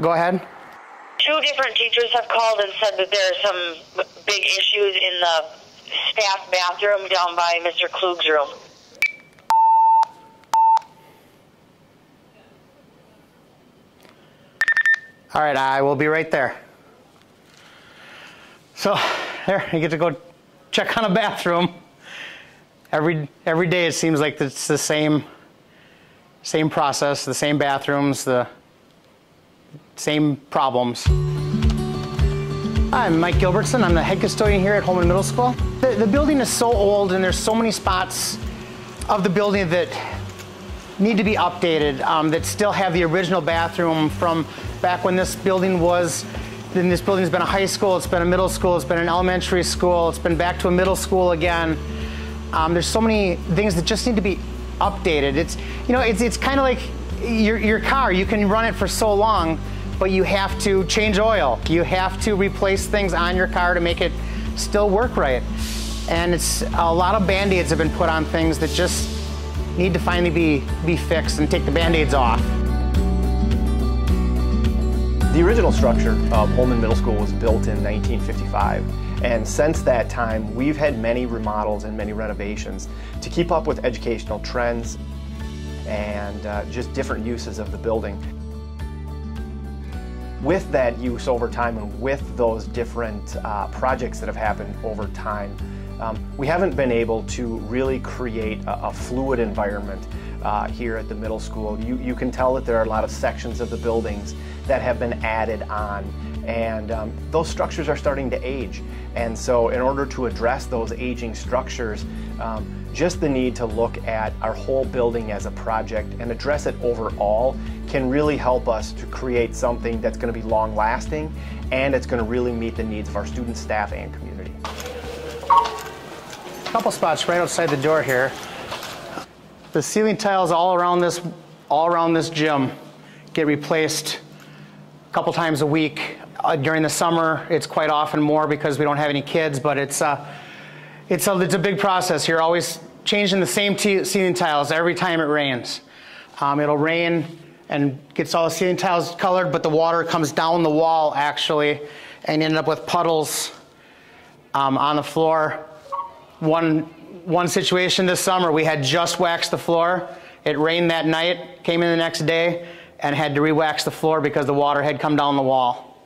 Go ahead. Two different teachers have called and said that there are some big issues in the staff bathroom down by Mr. Klug's room. All right, I will be right there. So there, you get to go check on a bathroom. Every every day it seems like it's the same same process, the same bathrooms, the same problems. I'm Mike Gilbertson. I'm the head custodian here at Holmen Middle School. The, the building is so old and there's so many spots of the building that need to be updated um, that still have the original bathroom from back when this building was then this building's been a high school, it's been a middle school, it's been an elementary school, it's been back to a middle school again. Um, there's so many things that just need to be updated. It's, you know, it's, it's kind of like your, your car. You can run it for so long, but you have to change oil. You have to replace things on your car to make it still work right. And it's a lot of band-aids have been put on things that just need to finally be, be fixed and take the band-aids off. The original structure of Holmen Middle School was built in 1955. And since that time, we've had many remodels and many renovations to keep up with educational trends and uh, just different uses of the building. With that use over time and with those different uh, projects that have happened over time, um, we haven't been able to really create a, a fluid environment uh, here at the middle school. You, you can tell that there are a lot of sections of the buildings that have been added on and um, those structures are starting to age. And so in order to address those aging structures, um, just the need to look at our whole building as a project and address it overall can really help us to create something that's going to be long lasting and it's going to really meet the needs of our students, staff, and community. A couple spots right outside the door here. The ceiling tiles all around this, all around this gym get replaced a couple times a week. Uh, during the summer, it's quite often more because we don't have any kids, but it's, uh, it's, a, it's a big process. You're always changing the same ceiling tiles every time it rains. Um, it'll rain and gets all the ceiling tiles colored, but the water comes down the wall actually, and you end up with puddles um, on the floor. One, one situation this summer, we had just waxed the floor. It rained that night, came in the next day, and had to re-wax the floor because the water had come down the wall.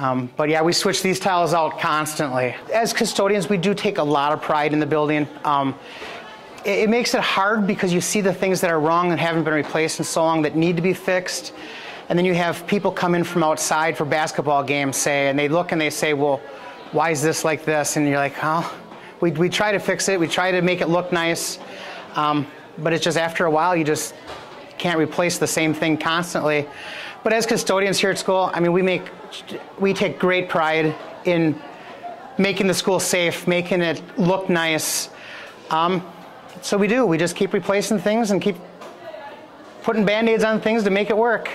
Um, but yeah, we switch these tiles out constantly. As custodians, we do take a lot of pride in the building. Um, it, it, makes it hard because you see the things that are wrong and haven't been replaced in so long that need to be fixed. And then you have people come in from outside for basketball games, say, and they look and they say, well, why is this like this? And you're like, oh, we, we try to fix it. We try to make it look nice. Um, but it's just after a while, you just can't replace the same thing constantly. But as custodians here at school, I mean, we make, we take great pride in making the school safe, making it look nice. Um, so we do. We just keep replacing things and keep putting band-aids on things to make it work.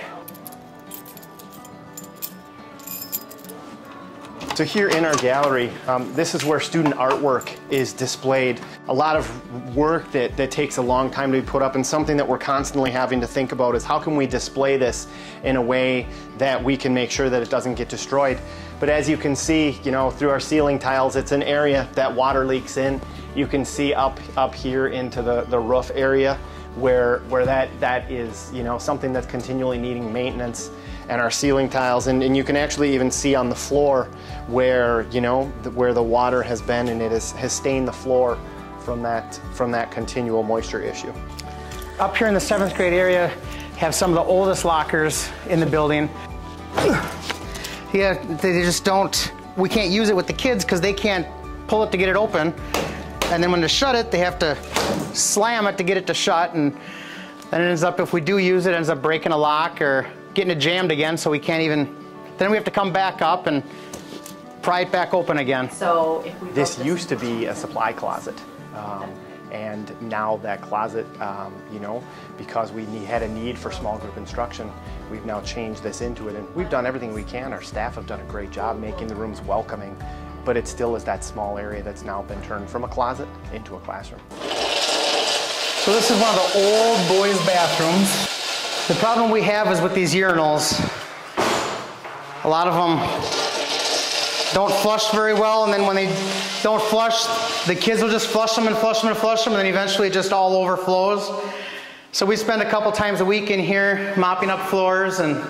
So here in our gallery, um, this is where student artwork is displayed. A lot of work that, that takes a long time to be put up and something that we're constantly having to think about is how can we display this in a way that we can make sure that it doesn't get destroyed. But as you can see, you know, through our ceiling tiles, it's an area that water leaks in. You can see up, up here into the, the roof area where, where that, that is, you know, something that's continually needing maintenance and our ceiling tiles and, and you can actually even see on the floor where you know the, where the water has been and it has, stained the floor from that from that continual moisture issue. Up here in the seventh grade area have some of the oldest lockers in the building. yeah, they just don't, we can't use it with the kids because they can't pull it to get it open. And then when to shut it, they have to slam it to get it to shut. And then it ends up, if we do use it, it ends up breaking a lock or getting it jammed again so we can't even, then we have to come back up and pry it back open again. So This used to be a supply closet. Um, and now that closet, um, you know, because we need, had a need for small group instruction, we've now changed this into it. And we've done everything we can. Our staff have done a great job making the rooms welcoming, but it still is that small area that's now been turned from a closet into a classroom. So this is one of the old boys' bathrooms. The problem we have is with these urinals, a lot of them don't flush very well, and then when they don't flush, the kids will just flush them and flush them and flush them, and then eventually it just all overflows. So we spend a couple times a week in here mopping up floors and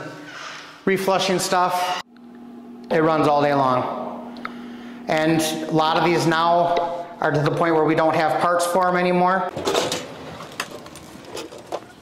reflushing stuff. It runs all day long. And a lot of these now are to the point where we don't have parts for them anymore.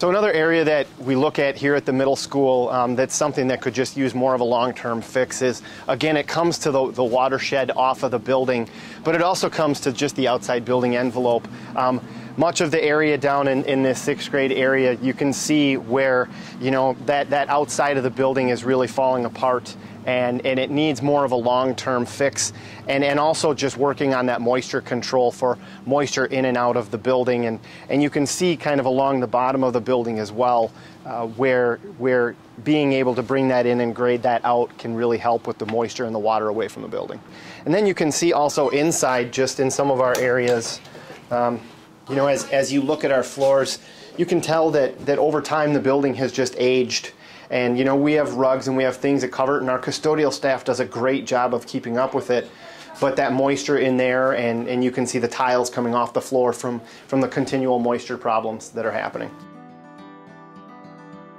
So another area that we look at here at the middle school um, that's something that could just use more of a long-term fix is, again, it comes to the, the, watershed off of the building, but it also comes to just the outside building envelope. Um, much of the area down in, in this sixth grade area, you can see where, you know, that, that outside of the building is really falling apart and, and it needs more of a long-term fix. And, and also just working on that moisture control for moisture in and out of the building. And, and you can see kind of along the bottom of the building as well uh, where, where being able to bring that in and grade that out can really help with the moisture and the water away from the building. And then you can see also inside just in some of our areas um, you know, as, as you look at our floors, you can tell that, that over time the building has just aged and you know, we have rugs and we have things that cover it, and our custodial staff does a great job of keeping up with it. But that moisture in there, and, and you can see the tiles coming off the floor from, from the continual moisture problems that are happening.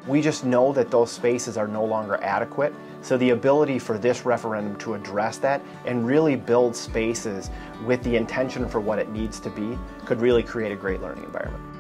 We just know that those spaces are no longer adequate. So the ability for this referendum to address that and really build spaces with the intention for what it needs to be could really create a great learning environment.